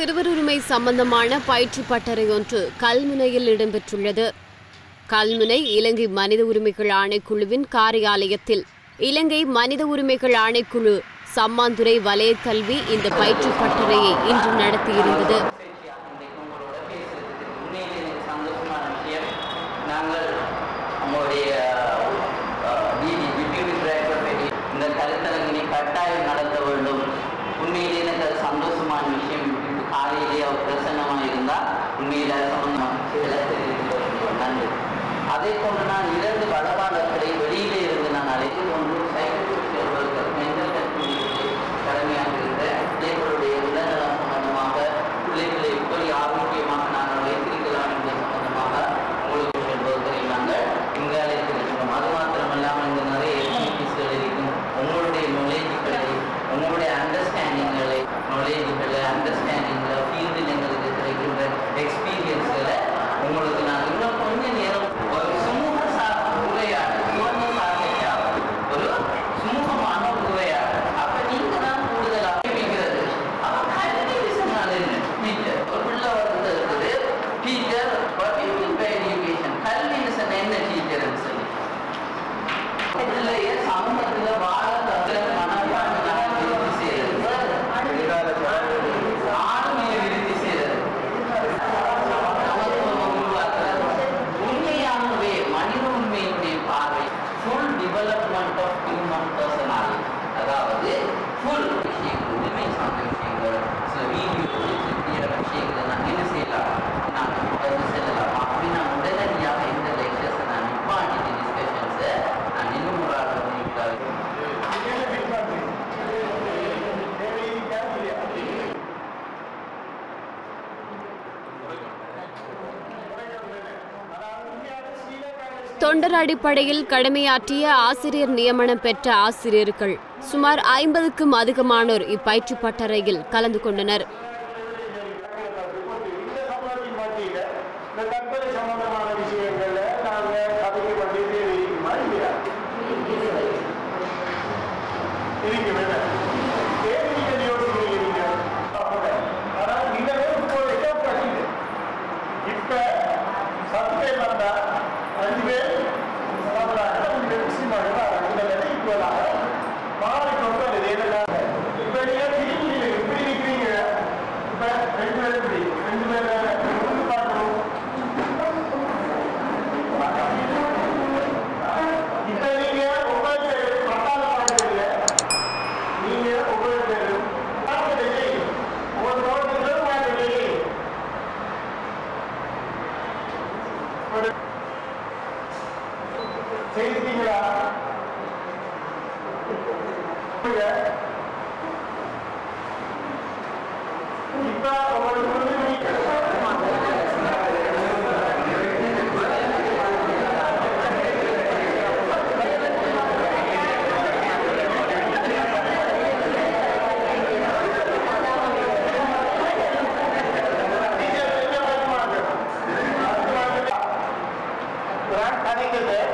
சிறுவருரிமை சம்பந்தமான பயிற்சி பட்டறை ஒன்று கல்முனையில் இடம்பெற்றுள்ளது. கல்முனை இலங்கை மனித உரிமைகள் ஆணைக்குழுவின் காரியாலயத்தில் இலங்கை மனித உரிமைகள் ஆணைக்குழு சம்மாந்துறை வலய கல்வி இந்த பயிற்சி பட்டறையை இன்று நடத்தியிருந்தது. கட்டாயம் பிரசன்னமாக இருந்தால் உண்மையில தெரிவித்து நன்றி. அதே போன்று நான் இரண்டு வடபாடர்களை வெளியிலே இருந்து நான் அழைத்து ஒன்று full development of human personality அதாவது ஃபுல் தொண்டர் அடிப்படையில் கடமையாற்றிய ஆசிரியர் நியமனம் பெற்ற ஆசிரியர்கள் சுமார் ஐம்பதுக்கும் அதிகமானோர் இப்பயிற்சி பட்டறையில் கலந்து கொண்டனர். இந்த சம்பளத்தின் மத்தியில இந்த தற்கொலை சம்பந்தமான விஷயங்கள்ல நாங்க கதைக்கு பண்ணி தெரியுமா இல்லையா இருக்கு வேணாம் ஏன் நீங்க யோசிக்கிறீங்க நீங்க ஆனா நீங்க இப்போ எல்லாம் கட்டிட்டு இப்ப சத்து பேர் வந்தா அஞ்சு பேர் சாப்பிடாங்க அஞ்சு பேர் முஸ்லீமாக இந்த வேலை ஈக்குவலாக அது இப்ப நீங்க திரும்பி இப்படி நிற்கிறீங்க இப்ப ரெண்டு பேர் எப்படி? ரெண்டு பேர் பார்க்கணும். இப்ப நீங்க ஒவ்வொரு பேரும் பத்தால நீங்க ஒவ்வொரு பேரும் ஒரு ஒவ்வொரு நோட்டுகளும் பார்க்கறீங்க ஒரு செய்திட்டீங்களா இப்ப உங்களுக்கு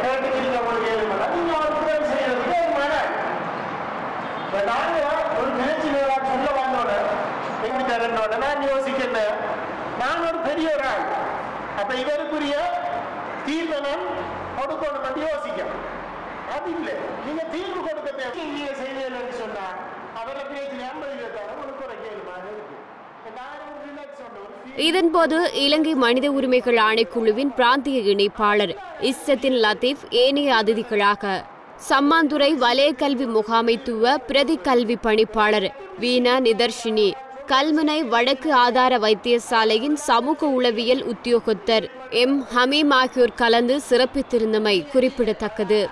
கேட்டுக்கிறீங்க உங்களுக்கு ஏழுமலை நீங்க ஒரு புகழ் செய்யறதுக்கு ஒரு மன இப்ப ஒரு சொல்ல எப்படி நான் நான் ஒரு பெரிய ஒரு ஆள் அப்ப இவருக்குரிய கொடுக்கணும் அது இல்லை. நீங்க தீர்வு கொடுக்க சொன்னா அவரை பேச்சு ஐம்பது கேள்வி இருக்கு. இதன்போது இலங்கை மனித உரிமைகள் ஆணைக்குழுவின் பிராந்திய இணைப்பாளர் இஸ்ஸத்தின் லத்தீப் ஏனைய அதிதிகளாக சம்மாந்துறை வலய கல்வி முகாமைத்துவ பிரதி கல்வி பணிப்பாளர் வீணா நிதர்ஷினி. கல்முனை வடக்கு ஆதார வைத்தியசாலையின் சமூக உளவியல் உத்தியோகத்தர் எம். ஹமீம் ஆகியோர் கலந்து சிறப்பித்திருந்தமை குறிப்பிடத்தக்கது.